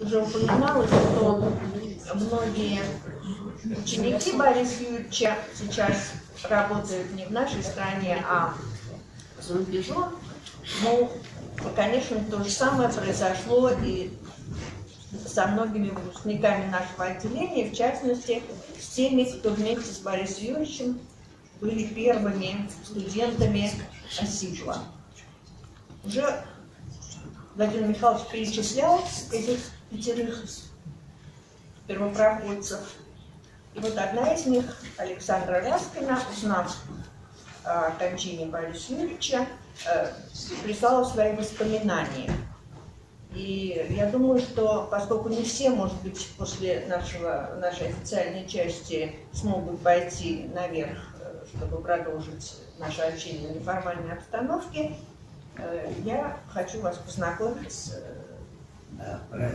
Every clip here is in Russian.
Уже упоминалось, что многие ученики Бориса Юрьевича сейчас работают не в нашей стране, а за рубежом. Ну, конечно, то же самое произошло и со многими выпускниками нашего отделения, в частности, с теми, кто вместе с Борисом Юрьевичем были первыми студентами СИПЛа. Уже Владимир Михайлович перечислял этих пятерых первопроходцев. И вот одна из них, Александра Раскина, узнав о кончине Бориса Юрьевича, э, прислала свои воспоминания. И я думаю, что поскольку не все, может быть, после нашего, нашей официальной части смогут пойти наверх, э, чтобы продолжить наше общение в неформальной обстановке, э, я хочу вас познакомить с,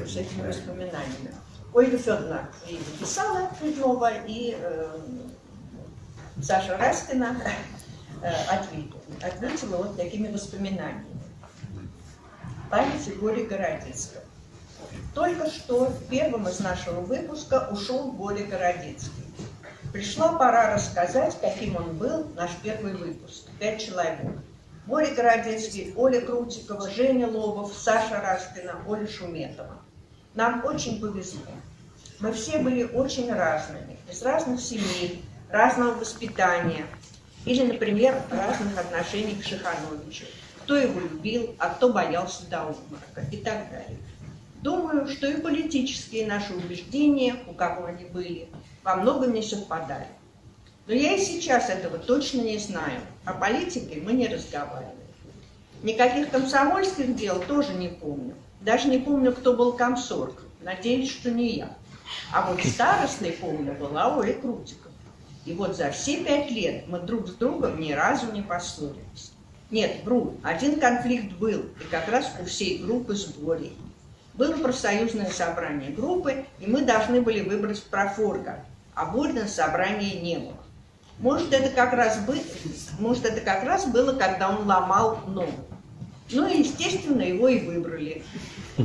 с этими воспоминаниями. Ольга Федоровна и написала и э, Саша Раскина э, ответила вот такими воспоминаниями. Память Егория Городецкого. Только что первым из нашего выпуска ушел Боря Городецкий. Пришла пора рассказать, каким он был, наш первый выпуск. Пять человек. Боря Городецкий, Оля Крутикова, Женя Лобов, Саша Раскина, Оля Шуметова. Нам очень повезло. Мы все были очень разными, из разных семей, разного воспитания или, например, разных отношений к Шихановичу. Кто его любил, а кто боялся до обморока и так далее. Думаю, что и политические наши убеждения, у кого они были, во многом не совпадали. Но я и сейчас этого точно не знаю. О политике мы не разговариваем. Никаких комсомольских дел тоже не помню. Даже не помню, кто был комсорг. Надеюсь, что не я. А вот старостной, помню, была Оля Крутикова. И вот за все пять лет мы друг с другом ни разу не поссорились. Нет, вру, один конфликт был, и как раз у всей группы с Борей. Было профсоюзное собрание группы, и мы должны были выбрать профорга, а Борина собрания не было. Может это, как раз бы, может, это как раз было, когда он ломал ногу. Ну и, естественно, его и выбрали.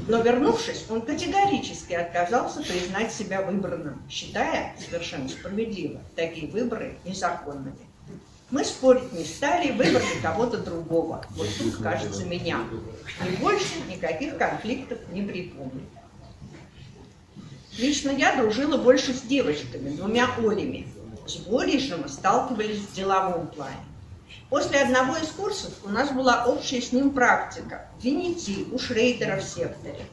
Но вернувшись, он категорически отказался признать себя выбранным, считая совершенно справедливо такие выборы незаконными. Мы спорить не стали, выбрали кого-то другого. Вот тут, кажется, меня. И больше никаких конфликтов не припомню. Лично я дружила больше с девочками, двумя Олями. С мы сталкивались в деловом плане. После одного из курсов у нас была общая с ним практика в Винити, у Шрейдера в секторе.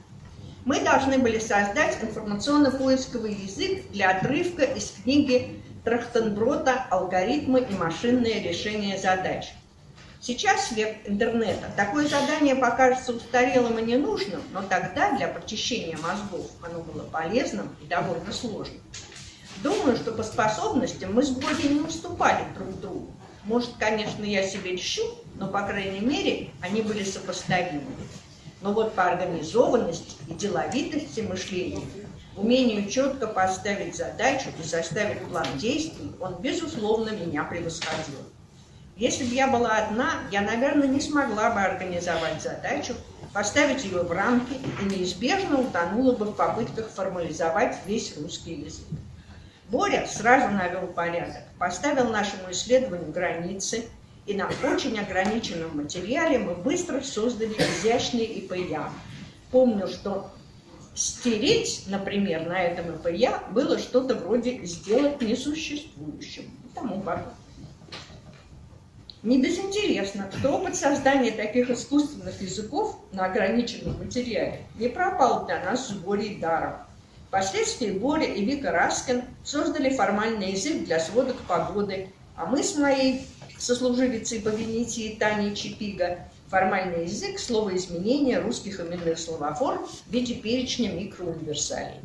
Мы должны были создать информационно-поисковый язык для отрывка из книги Трахтенброта «Алгоритмы и машинное решение задач». Сейчас, век интернета, такое задание покажется устарелым и ненужным, но тогда для прочищения мозгов оно было полезным и довольно сложным. Думаю, что по способностям мы с Боди не уступали друг другу. Может, конечно, я себе льщу, но, по крайней мере, они были сопоставимы. Но вот по организованности и деловитости мышления, умению четко поставить задачу и составить план действий, он, безусловно, меня превосходил. Если бы я была одна, я, наверное, не смогла бы организовать задачу, поставить ее в рамки и неизбежно утонула бы в попытках формализовать весь русский язык. Боря сразу навел порядок, поставил нашему исследованию границы, и на очень ограниченном материале мы быстро создали изящный ИПЯ. Помню, что стереть, например, на этом ИПЯ было что-то вроде «сделать несуществующим» и тому подобное. Не безинтересно, что опыт создания таких искусственных языков на ограниченном материале не пропал для нас с Борей даром. Впоследствии Боря и Вика Раскин создали формальный язык для сводок погоды, а мы с моей сослуживицей по Венетии Таней Чипига формальный язык слова изменения русских именных словоформ в виде перечня микроуниверсалей.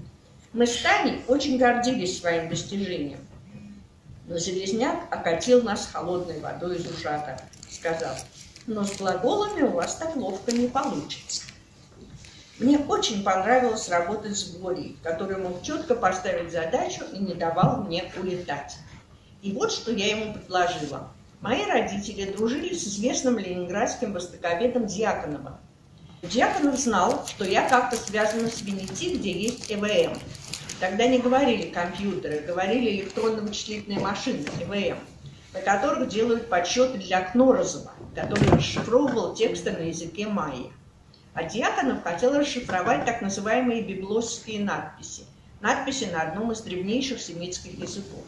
Мы с Таней очень гордились своим достижением. Но Железняк окатил нас холодной водой из ушата, сказав, но с глаголами у вас так ловко не получится. Мне очень понравилось работать с Борей, который мог четко поставить задачу и не давал мне улетать. И вот что я ему предложила. Мои родители дружили с известным ленинградским востоковедом Дьяконовым. Дьяконов знал, что я как-то связана с Венети, где есть ЭВМ. Тогда не говорили компьютеры, говорили электронно-вычислительные машины, ЭВМ, на которых делают подсчеты для Кнорозова, который расшифровывал тексты на языке майя. А Дьяконов хотел расшифровать так называемые библосские надписи, надписи на одном из древнейших семитских языков.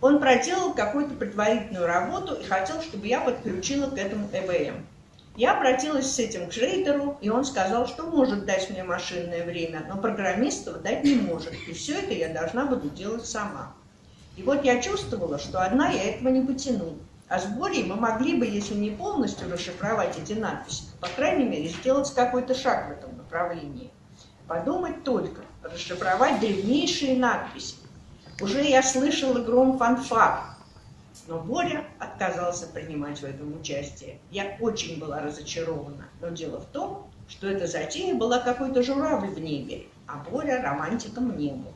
Он проделал какую-то предварительную работу и хотел, чтобы я подключила к этому ЭВМ. Я обратилась с этим к Шрейдеру, и он сказал, что может дать мне машинное время, но программистов дать не может, и все это я должна буду делать сама. И вот я чувствовала, что одна я этого не потяну. А с Борей мы могли бы, если не полностью расшифровать эти надписи, по крайней мере, сделать какой-то шаг в этом направлении. Подумать только, расшифровать древнейшие надписи. Уже я слышала гром фанфар, но Боря отказался принимать в этом участие. Я очень была разочарована. Но дело в том, что эта затея была какой-то журавль в небе, а Боря романтиком не был.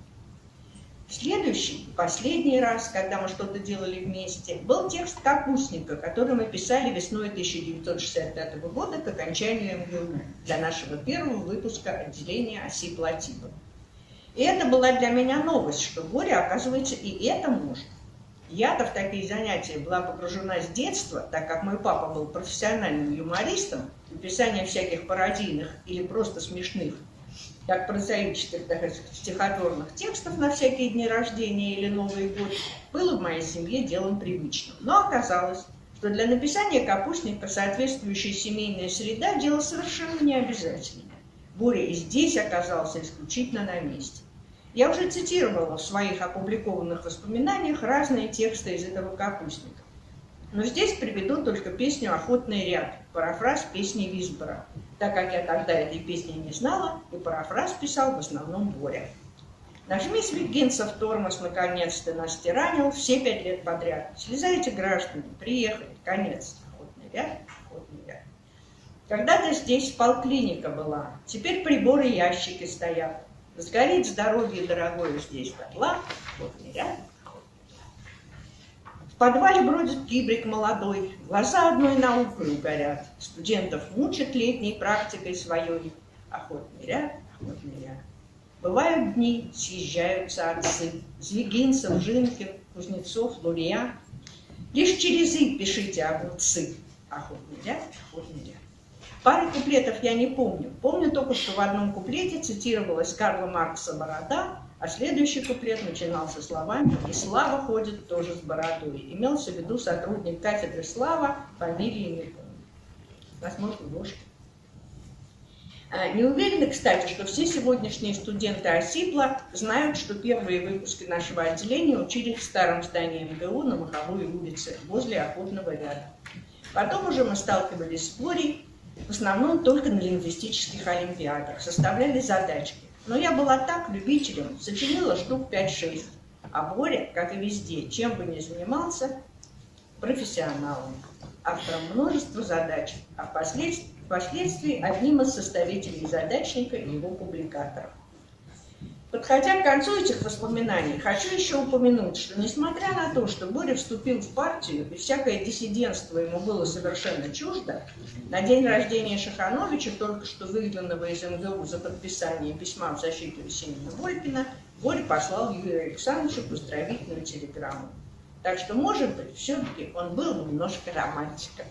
Следующий, последний раз, когда мы что-то делали вместе, был текст «Капустника», который мы писали весной 1965 года к окончанию МГУ для нашего первого выпуска отделения оси Платива. И это была для меня новость, что Боря, оказывается, и это может. Я-то в такие занятия была погружена с детства, так как мой папа был профессиональным юмористом, написание всяких пародийных или просто смешных, как прозаических, так стихотворных текстов на всякие дни рождения или Новый год, было в моей семье делом привычным. Но оказалось, что для написания капустника соответствующая семейная среда – дело совершенно не обязательное. Боря и здесь оказался исключительно на месте. Я уже цитировала в своих опубликованных воспоминаниях разные тексты из этого капустника. Но здесь приведу только песню «Охотный ряд», парафраз песни Висбора, так как я тогда этой песни не знала, и парафраз писал в основном Боря. Нажми Свигинцев тормоз, наконец-то нас тиранил все пять лет подряд. Слезайте, граждане, приехали, конец. Охотный ряд, охотный ряд. Когда-то здесь полклиника была, теперь приборы ящики стоят. Сгорит здоровье дорогое здесь котла, не ряд. Подвале бродит кибрик молодой, глаза одной наукой угорят. Студентов мучат летней практикой своей. Охотный ряд, охотный ряд. Бывают дни, съезжаются отцы, Звегинцев, Жинкин, Кузнецов, Лурья. Лишь через «и» пишите огурцы. Охотный ряд, охотный ряд. Пары куплетов я не помню. Помню только, что в одном куплете цитировалась Карла Маркса «Борода», а следующий куплет начинался словами «И Слава ходит тоже с бородой». Имелся в виду сотрудник кафедры Слава, фамилии не помню. Возможно, Ложкин. А, не уверена, кстати, что все сегодняшние студенты ОСИПЛа знают, что первые выпуски нашего отделения учились в старом здании МГУ на Маховой улице, возле охотного ряда. Потом уже мы сталкивались с Борей, в основном только на лингвистических олимпиадах, составляли задачки. Но я была так любителем, сочинила штук 5-6. А Боря, как и везде, чем бы ни занимался, профессионалом, автором множества задач, а впоследствии, одним из составителей задачника и его публикаторов. Подходя к концу этих воспоминаний, хочу еще упомянуть, что несмотря на то, что Боря вступил в партию и всякое диссидентство ему было совершенно чуждо, на день рождения Шахановича, только что выгнанного из МГУ за подписание письма в защиту Есенина Волькина, Боря послал Юрию Александровичу поздравительную телеграмму. Так что, может быть, все-таки он был немножко романтиком.